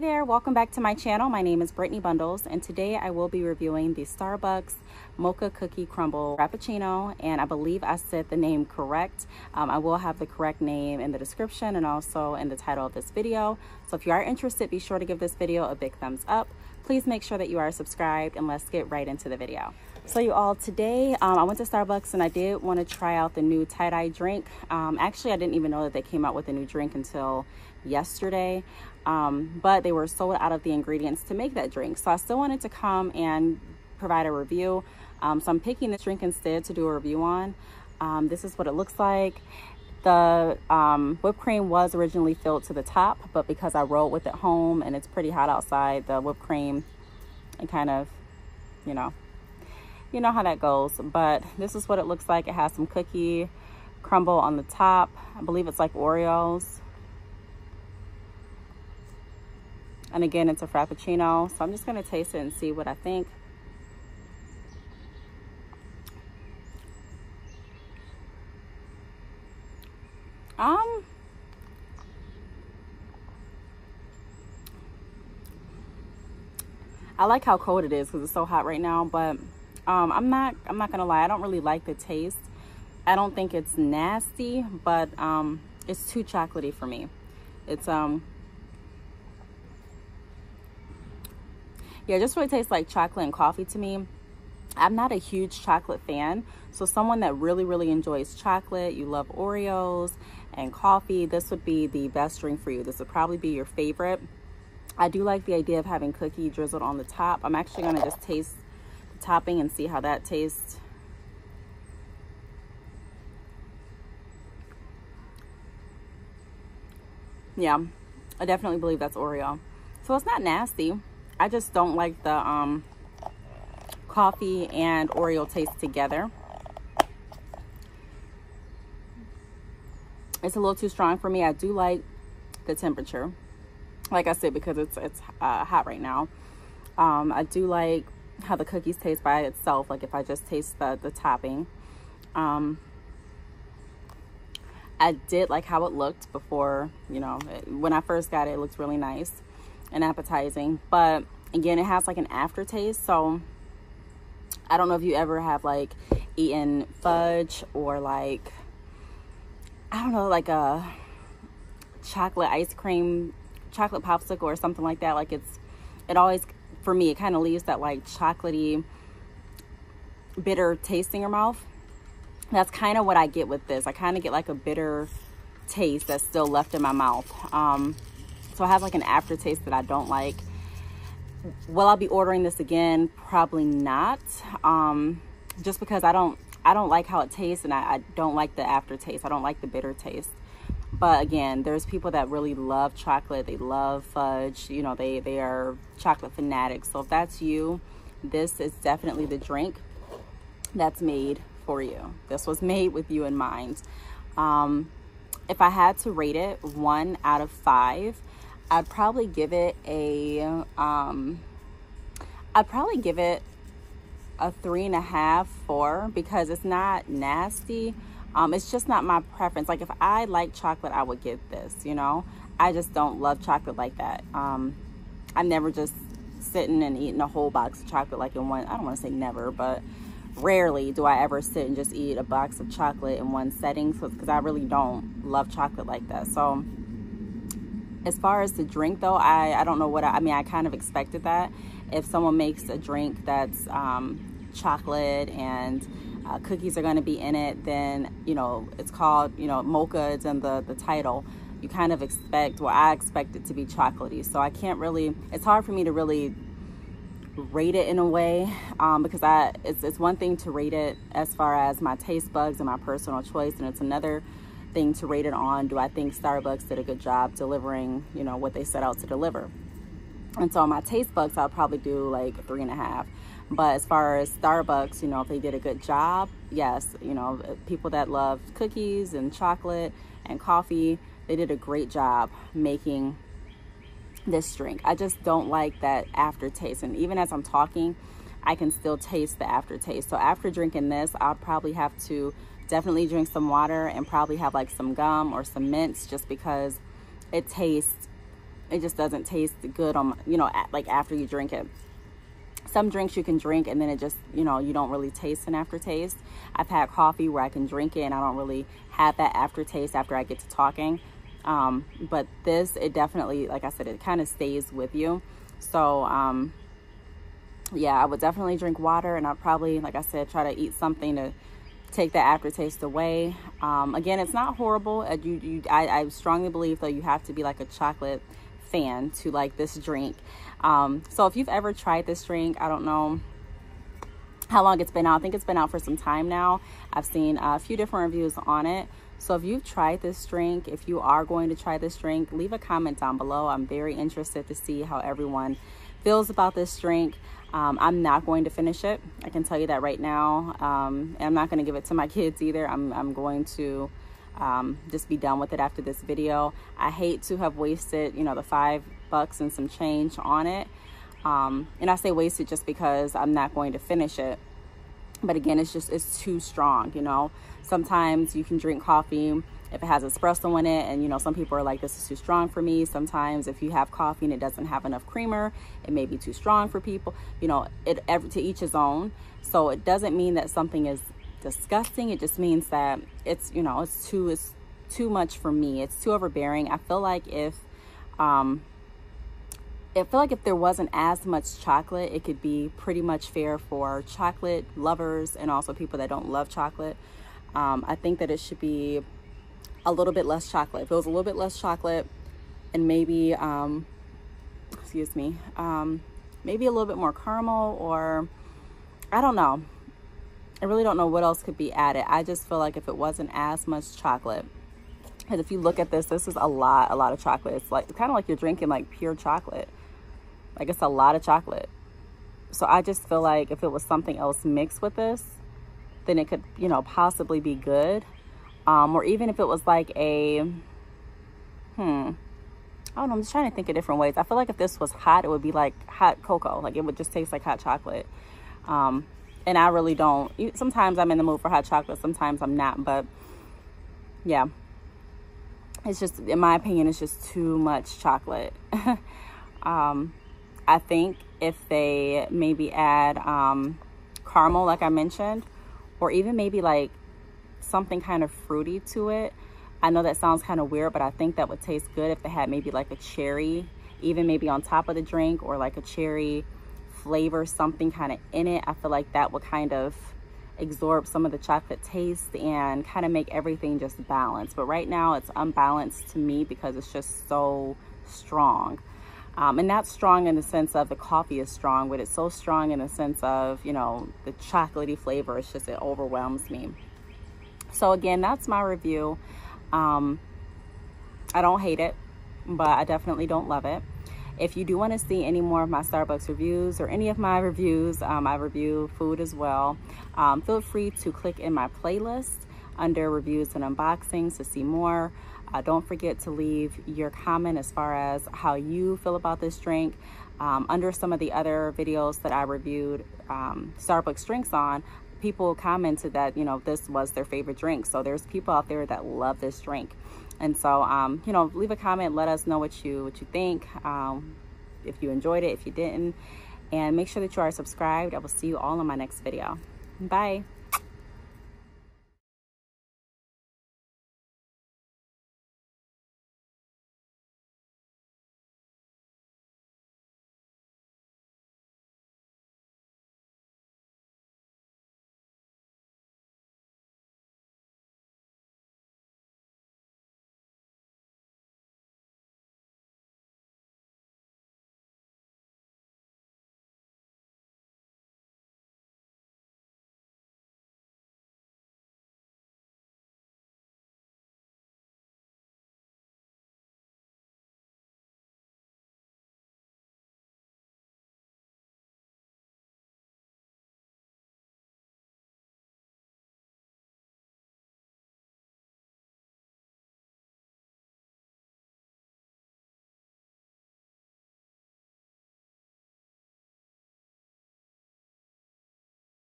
there, welcome back to my channel. My name is Brittney Bundles and today I will be reviewing the Starbucks Mocha Cookie Crumble Frappuccino and I believe I said the name correct. Um, I will have the correct name in the description and also in the title of this video. So if you are interested, be sure to give this video a big thumbs up. Please make sure that you are subscribed and let's get right into the video. So you all, today um, I went to Starbucks and I did want to try out the new tie-dye drink. Um, actually, I didn't even know that they came out with a new drink until yesterday um, but they were sold out of the ingredients to make that drink. So I still wanted to come and provide a review. Um, so I'm picking this drink instead to do a review on. Um, this is what it looks like. The um, whipped cream was originally filled to the top, but because I rolled with it home and it's pretty hot outside, the whipped cream, and kind of, you know, you know how that goes. But this is what it looks like. It has some cookie crumble on the top. I believe it's like Oreos. And again, it's a Frappuccino. So I'm just gonna taste it and see what I think. Um, I like how cold it is because it's so hot right now, but um, I'm not, I'm not gonna lie, I don't really like the taste. I don't think it's nasty, but um, it's too chocolatey for me. It's um, yeah, just really tastes like chocolate and coffee to me. I'm not a huge chocolate fan. So someone that really, really enjoys chocolate, you love Oreos and coffee, this would be the best drink for you. This would probably be your favorite. I do like the idea of having cookie drizzled on the top. I'm actually gonna just taste the topping and see how that tastes. Yeah, I definitely believe that's Oreo. So it's not nasty. I just don't like the um, coffee and Oreo taste together. It's a little too strong for me. I do like the temperature. Like I said, because it's it's uh, hot right now. Um, I do like how the cookies taste by itself. Like if I just taste the, the topping. Um, I did like how it looked before, you know, when I first got it, it looked really nice and appetizing. But again, it has like an aftertaste. So I don't know if you ever have like eaten fudge or like, I don't know, like a chocolate ice cream, chocolate popsicle or something like that. Like it's, it always, for me, it kind of leaves that like chocolatey, bitter taste in your mouth. That's kind of what I get with this. I kind of get like a bitter taste that's still left in my mouth. Um, so it has like an aftertaste that I don't like. Will I be ordering this again? Probably not. Um, just because I don't I don't like how it tastes and I, I don't like the aftertaste. I don't like the bitter taste. But again, there's people that really love chocolate. They love fudge. You know, they, they are chocolate fanatics. So if that's you, this is definitely the drink that's made for you. This was made with you in mind. Um, if I had to rate it one out of five, I'd probably give it a, um, I'd probably give it a three and a half, four, because it's not nasty. Um, it's just not my preference. Like if I like chocolate, I would get this, you know? I just don't love chocolate like that. Um, I never just sitting and eating a whole box of chocolate like in one, I don't want to say never, but rarely do I ever sit and just eat a box of chocolate in one setting because I really don't love chocolate like that. So as far as the drink though, I, I don't know what, I, I mean, I kind of expected that. If someone makes a drink that's um, chocolate and uh, cookies are gonna be in it, then, you know, it's called, you know, mocha, it's in the, the title. You kind of expect, well, I expect it to be chocolatey. So I can't really, it's hard for me to really rate it in a way um, because I it's, it's one thing to rate it as far as my taste bugs and my personal choice and it's another thing to rate it on. Do I think Starbucks did a good job delivering, you know, what they set out to deliver? And so on my taste bugs, I'll probably do like three and a half. But as far as Starbucks, you know, if they did a good job, yes, you know, uh, people that love cookies and chocolate and coffee, they did a great job making this drink. I just don't like that aftertaste. And even as I'm talking, I can still taste the aftertaste. So after drinking this, I'll probably have to definitely drink some water and probably have like some gum or some mints just because it tastes it just doesn't taste good on, you know, like after you drink it. Some drinks you can drink and then it just, you know, you don't really taste an aftertaste. I've had coffee where I can drink it and I don't really have that aftertaste after I get to talking. Um, but this, it definitely, like I said, it kind of stays with you. So, um, yeah, I would definitely drink water and I'd probably, like I said, try to eat something to take that aftertaste away. Um, again, it's not horrible. Uh, you, you, I, I strongly believe though you have to be like a chocolate fan to like this drink. Um, so if you've ever tried this drink, I don't know how long it's been out. I think it's been out for some time now. I've seen a few different reviews on it. So if you've tried this drink, if you are going to try this drink, leave a comment down below. I'm very interested to see how everyone feels about this drink. Um, I'm not going to finish it. I can tell you that right now. Um, I'm not going to give it to my kids either. I'm, I'm going to um, just be done with it after this video. I hate to have wasted, you know, the five bucks and some change on it. Um, and I say wasted just because I'm not going to finish it. But again, it's just, it's too strong, you know. Sometimes you can drink coffee if it has espresso in it and you know some people are like this is too strong for me sometimes if you have coffee and it doesn't have enough creamer it may be too strong for people you know it every to each his own so it doesn't mean that something is disgusting. It just means that it's, you know, it's too, it's too much for me. It's too overbearing. I feel like if, um, I feel like if there wasn't as much chocolate, it could be pretty much fair for chocolate lovers and also people that don't love chocolate. Um, I think that it should be a little bit less chocolate. If it was a little bit less chocolate and maybe, um, excuse me, um, maybe a little bit more caramel or I don't know. I really don't know what else could be added. I just feel like if it wasn't as much chocolate, because if you look at this, this is a lot, a lot of chocolate. It's like kind of like you're drinking like pure chocolate. Like it's a lot of chocolate. So I just feel like if it was something else mixed with this, then it could, you know, possibly be good. Um, or even if it was like a, hmm, I don't know, I'm just trying to think of different ways. I feel like if this was hot, it would be like hot cocoa. Like it would just taste like hot chocolate. Um, and I really don't. Sometimes I'm in the mood for hot chocolate, sometimes I'm not, but yeah. It's just, in my opinion, it's just too much chocolate. um, I think if they maybe add um, caramel, like I mentioned, or even maybe like something kind of fruity to it. I know that sounds kind of weird, but I think that would taste good if they had maybe like a cherry, even maybe on top of the drink or like a cherry flavor something kind of in it, I feel like that will kind of absorb some of the chocolate taste and kind of make everything just balanced. But right now it's unbalanced to me because it's just so strong. Um, and not strong in the sense of the coffee is strong, but it's so strong in the sense of, you know, the chocolatey flavor. It's just, it overwhelms me. So again, that's my review. Um, I don't hate it, but I definitely don't love it. If you do want to see any more of my Starbucks reviews or any of my reviews, um, I review food as well, um, feel free to click in my playlist under reviews and unboxings to see more. Uh, don't forget to leave your comment as far as how you feel about this drink. Um, under some of the other videos that I reviewed um, Starbucks drinks on, people commented that, you know, this was their favorite drink. So there's people out there that love this drink. And so, um, you know, leave a comment. Let us know what you what you think. Um, if you enjoyed it, if you didn't. And make sure that you are subscribed. I will see you all in my next video. Bye.